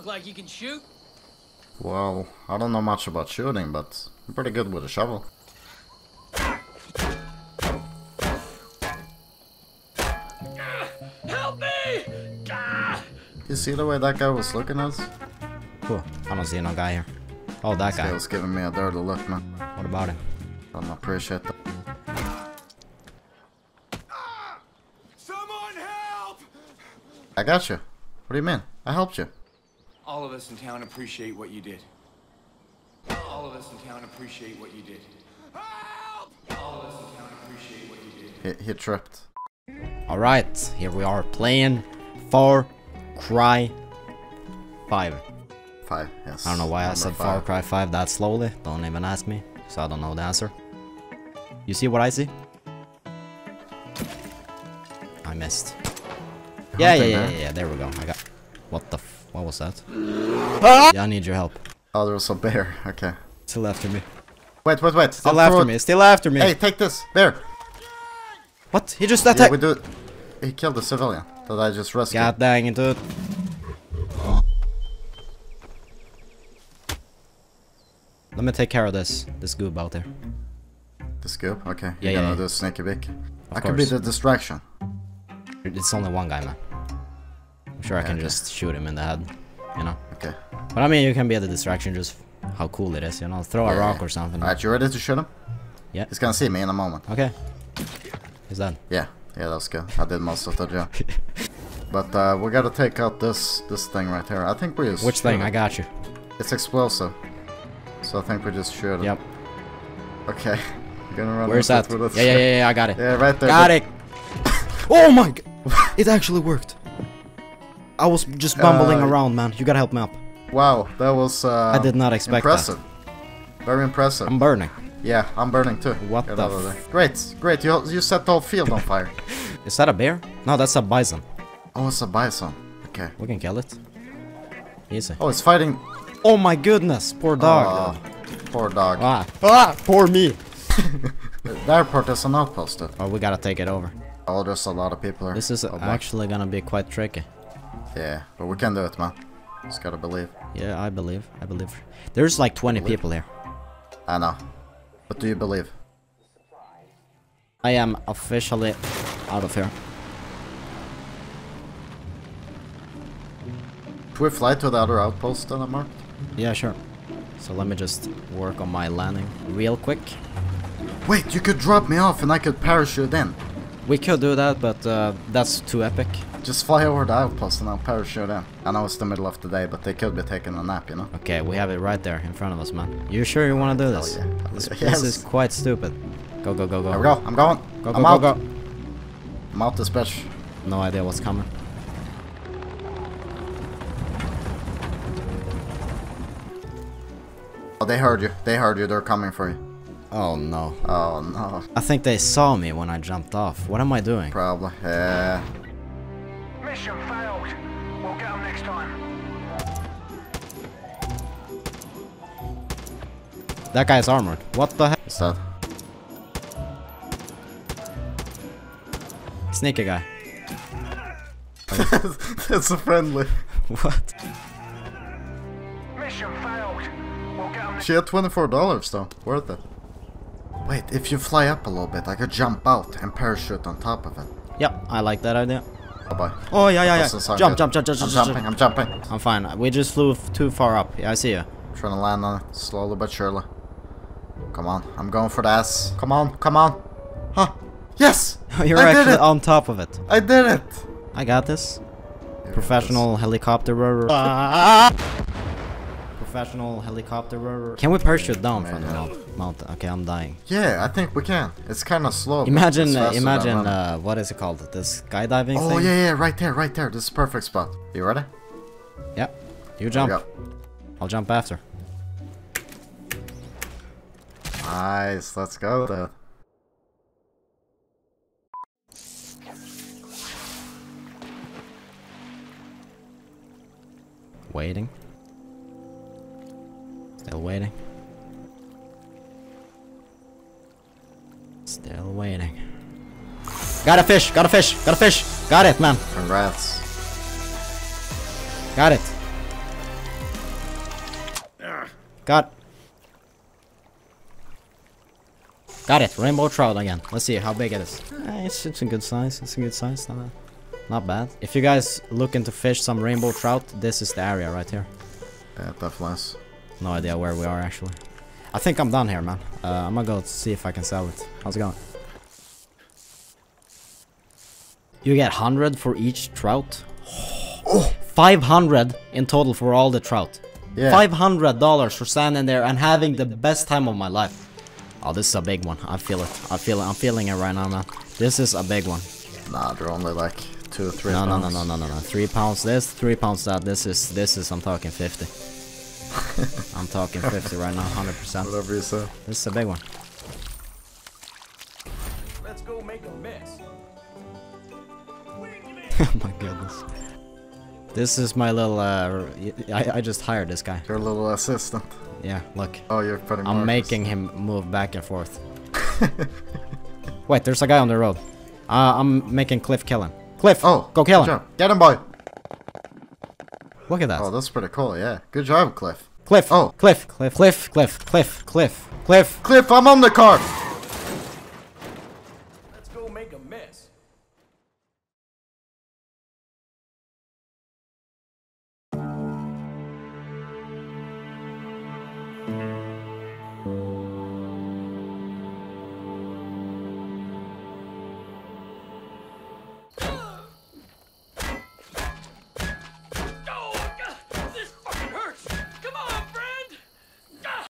look like you can shoot. Well, I don't know much about shooting, but I'm pretty good with a shovel. Help me! Ah! You see the way that guy was looking at us? Cool. I don't see no guy here. Oh, that This guy guy. was giving me a dirty look, man. What about him? I don't appreciate that. Someone help! I got you. What do you mean? I helped you. All of us in town appreciate what you did. All of us in town appreciate what you did. Help! All of us in town appreciate what you did. He, he tripped. Alright, here we are playing Far Cry 5. Five, yes. I don't know why I said five. Far Cry 5 that slowly. Don't even ask me, so I don't know the answer. You see what I see? I missed. Yeah, yeah, yeah, yeah, yeah, there we go. I got... What the f... What was that? Ah! Yeah, I need your help. Oh, there was a bear. Okay. Still after me. Wait, wait, wait. Still I'll after me, still after me. Hey, take this. Bear. What? He just attacked. Yeah, attacked... we do it. He killed the civilian that I just rescued. God dang it, dude. Let me take care of this, this goob out there. The scoop? Okay. Yeah, You're yeah, gonna yeah. do sneaky beak. Of I could be the distraction. It's only one guy, man. I'm sure I can Okay. just shoot him in the head, you know? Okay. But I mean, you can be at the distraction, just how cool it is, you know? Throw a rock yeah. or something. Alright, you ready to shoot him? Yeah. He's gonna see me in a moment. Okay. He's done. Yeah. Yeah, that's good. I did most of the job. but uh, we gotta take out this this thing right here. I think we just Which thing? it. I got you. It's explosive. So I think we just shoot it. Yep. Okay. You're gonna run Where's that? Yeah, yeah, yeah, yeah, I got it. Yeah, right there. Got but- it! oh my god! It actually worked. I was just bumbling Uh, around, man. You gotta help me up. Wow, that was uh, I did not expect that. impressive. Very impressive. I'm burning. yeah, I'm burning too. What Get the. Great, great. You you set the whole field on fire. Is that a bear? No, that's a bison. Oh, it's a bison. Okay. We can kill it. Easy. Oh, it's fighting. Oh my goodness! Poor dog. Oh, poor dog. Ah. ah! Poor me! The airport is an outpost. Oh, we gotta take it over. Oh, there's a lot of people here. This is Oh, actually gonna be quite tricky. Yeah, but we can do it, man. Just gotta believe. Yeah, I believe. I believe. There's like 20 people here. I know. But do you believe? I am officially out of here. Should we fly to the other outpost that I marked? Yeah, sure. So let me just work on my landing real quick. Wait, you could drop me off and I could parachute in. We could do that, but uh, that's too epic. Just fly over the outpost and I'll parachute in. I know it's the middle of the day, but they could be taking a nap, you know? Okay, we have it right there in front of us, man. You sure you want to do this? Oh, yeah. This, Yes. is quite stupid. Go, go, go, go. There we go. I'm going. Go, go, I'm go, out. go. I'm out this bitch. No idea what's coming. Oh, they heard you. They heard you. They're coming for you. Oh no. Oh, no. I think they saw me when I jumped off. What am I doing? Probably. Yeah. Mission failed. We'll get them next time. That guy's armored. What the heck? Is that? Sneaky guy. That's a friendly. what? Mission failed. We'll get them She had $24 though. Worth it. Wait, if you fly up a little bit, I could jump out and parachute on top of it. Yep, I like that idea. Oh, bye bye. Oh yeah, yeah, yeah. Jump, good. jump, jump, jump, I'm jumping. I'm jumping. I'm fine. We just flew too far up. Yeah, I see you. Trying to land on it slowly but surely. Come on, I'm going for the ass. Come on, come on. Huh? Yes! You're I did actually it! on top of it. I did it! I got this. Professional helicopter. Professional helicopter. Can we parachute down from the mountain? Okay, I'm dying. Yeah, I think we can. It's kind of slow. Imagine, uh, imagine, uh, what is it called? The skydiving Oh thing? yeah, yeah, right there, right there. This is perfect spot. You ready? Yeah. You jump. I'll jump after. Nice, let's go, dude. Waiting. Still waiting. Still waiting. Got a fish! Got a fish! Got a fish! Got it, man! Congrats. Got it! Got. Got it. Rainbow trout again. Let's see how big it is. Eh, it's, it's a good size. It's a good size. Not bad. Not bad. If you guys looking to fish some rainbow trout, this is the area right here. Yeah, definitely. is. No idea where we are actually. I think I'm done here, man. Uh, I'm gonna go see if I can sell it. How's it going? You get 100 for each trout. Oh, 500 in total for all the trout. Yeah. $500 for standing there and having the best time of my life. Oh, this is a big one. I feel it. I feel it. I'm feeling it right now, man. This is a big one. Nah, they're only like two or three No, no, no, pounds. no, no, no, no. Three pounds this, three pounds that. This is, this is, I'm talking 50. I'm talking 50 right now, 100%. Whatever you say. This is a big one. Let's go make a mess. oh my goodness. This is my little, uh, y- I, I just hired this guy. Your little assistant. Yeah, look. Oh, you're putting I'm markers. making him move back and forth. Wait, there's a guy on the road. Uh, I'm making Cliff kill him. Cliff, Oh, go kill him. job. Get him, boy. Look at that. Oh, that's pretty cool. Yeah. Good job, Cliff. Cliff. Oh. Cliff. Cliff. Cliff. Cliff. Cliff. Cliff. Cliff. Cliff, I'm on the car. Let's go make a mess.